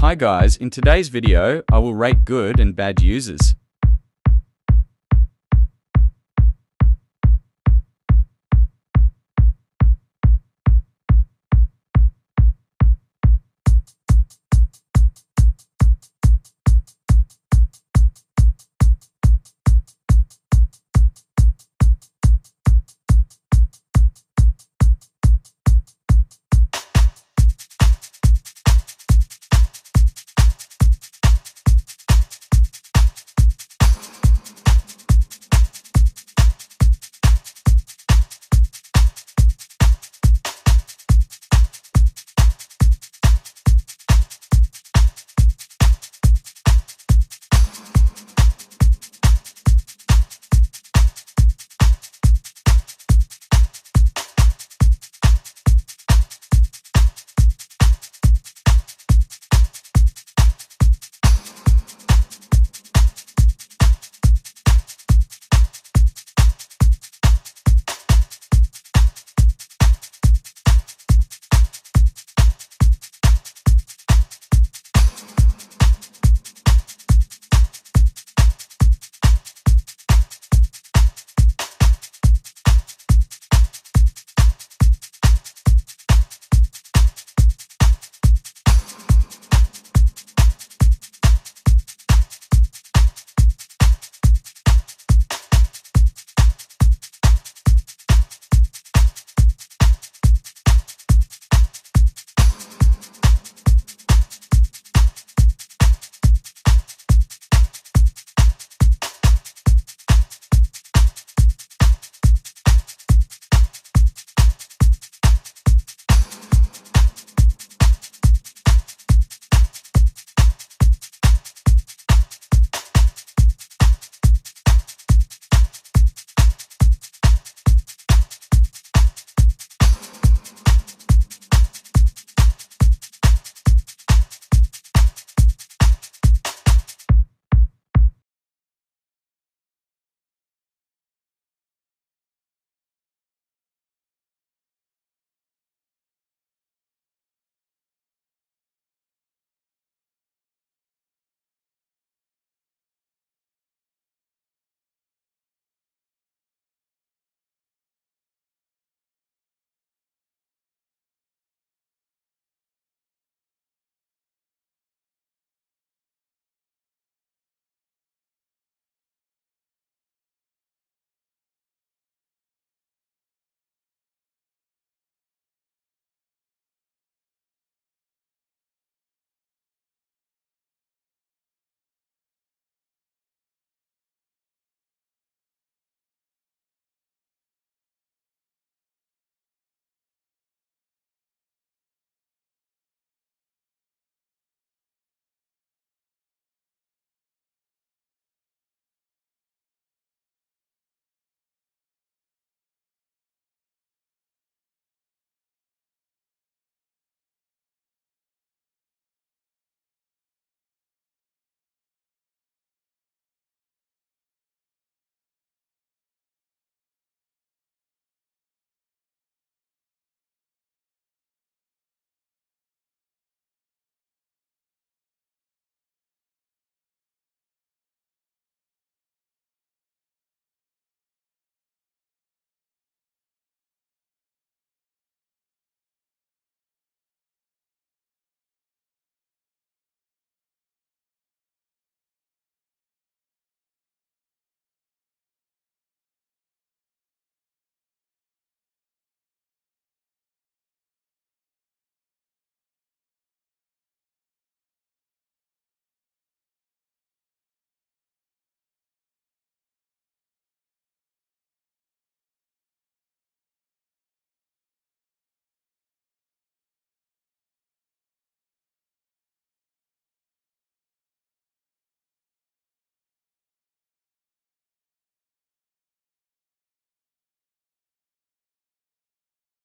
Hi guys, in today's video, I will rate good and bad users.